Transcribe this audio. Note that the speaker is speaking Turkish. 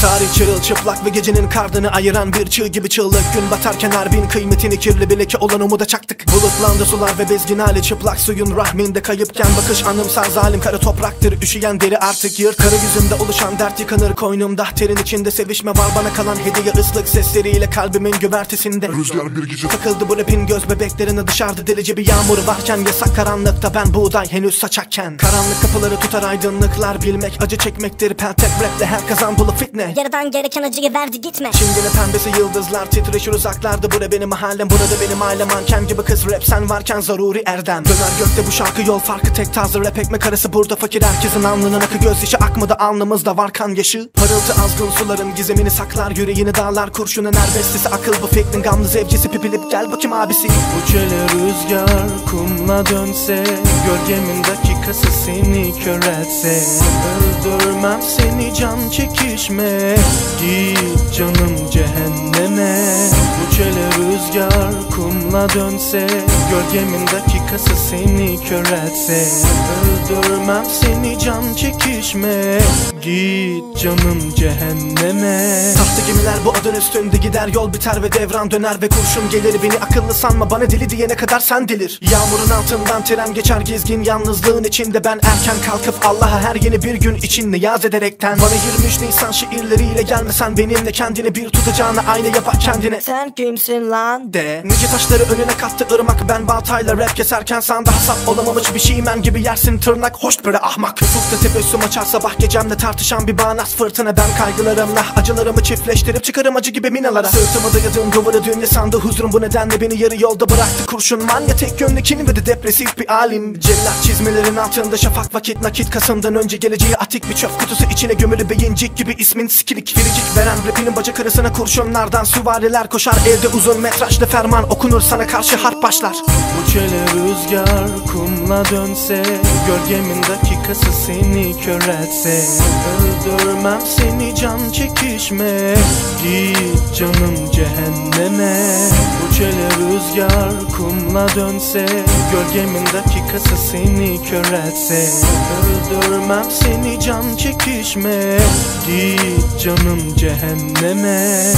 Tarih çırılçıplak ve gecenin kardını ayıran bir çığ gibi çığlık. Gün batarken harbin kıymetini kirli bir leke olan umuda çaktık. Bulutlandı sular ve bezgin hali çıplak suyun rahminde kayıpken Bakış anımsar zalim kara topraktır. Üşüyen deri artık yırt. Karı yüzümde oluşan dert yıkanır koynumda. Terin içinde sevişme var bana kalan hediye ıslık sesleriyle kalbimin güvertesinde. Rüzgar bir gece Takıldı bu rapin göz bebeklerine dışarıda delice bir yağmur varken Yasak karanlıkta ben buğday henüz saçakken. Karanlık kapıları tutar aydınlıklar bilmek Acı çekmektir. Peltek raple her kazan dolu fitne Yaradan gereken acıyı verdi gitme. Şimdi pembesi yıldızlar titreşir uzaklarda? Bura benim mahallem burada benim ailem. Manken gibi kız rap sen varken zaruri erdem. Döner gökte bu şarkı yol farkı tek tarzı. Rap ekmek arası Burada fakir herkesin alnının akı gözyaşı Akmadı alnımızda var kan yaşı. Parıltı azgın suların gizemini saklar Yüreğini dağlar. Kurşunun her bestesi Akıl bu fikrin gamlı zevcisi pipilip gel bakayım abisi. Bu çele rüzgar kumla dönse Gölgemin dakikası seni kör etse. Öldürmem seni can çekişme Git canım cehenneme Bu çele rüzgar kumla dönse Gölgemin dakikası seni kör etse Öldürmem seni can çekişme Git canım cehenneme. Tahta gemiler bu adın üstünde gider Yol biter ve devran döner ve kurşun gelir. Beni akıllı sanma bana deli diyene kadar sen delir. Yağmurun altından tren geçer gezgin Yalnızlığın içinde. Ben erken kalkıp Allah'a her yeni bir gün için niyaz ederekten. Bana 23 Nisan şiirleriyle gelmesen Benimle kendini bir tutacağına aynı yapar kendine. Sen kimsin lan? de. Nice taşları önüne kattı ırmak. Ben baltayla rap keserken sen daha saf olamamış bir şeymen gibi yersin tırnak. Hoş böyle ahmak. Ufukta tebessüm açar sabah gecemle tartışan bir bağnaz fırtına. Ben kaygılarımla acılarımı çiftleştirip çıkarım acı gibi minalara. Sırtıma dayadığım duvarı dün sandı? Huzurum bu nedenle beni yarı yolda bıraktı. Kurşun Manya tek yönlü kin ve de depresif bir alim. Cellat çizmelerin altında şafak vakit nakit. Kasımdan önce geleceği atik bir çöp kutusu içine gömülü beyincik gibi ismin sikilik. Biricik veren rapinin bacak arasına kurşunlardan süvariler koşar. Evde uzun metrajlı ferman okunur sana karşı harp başlar. Bu çele rüzgar kumla dönse Gölgemin dakikası seni kör etse Öldürmem seni can çekişme Git canım cehenneme. Bu çele rüzgar kumla dönse Gölgemin dakikası seni kör etse. Öldürmem seni can çekişme Git canım cehenneme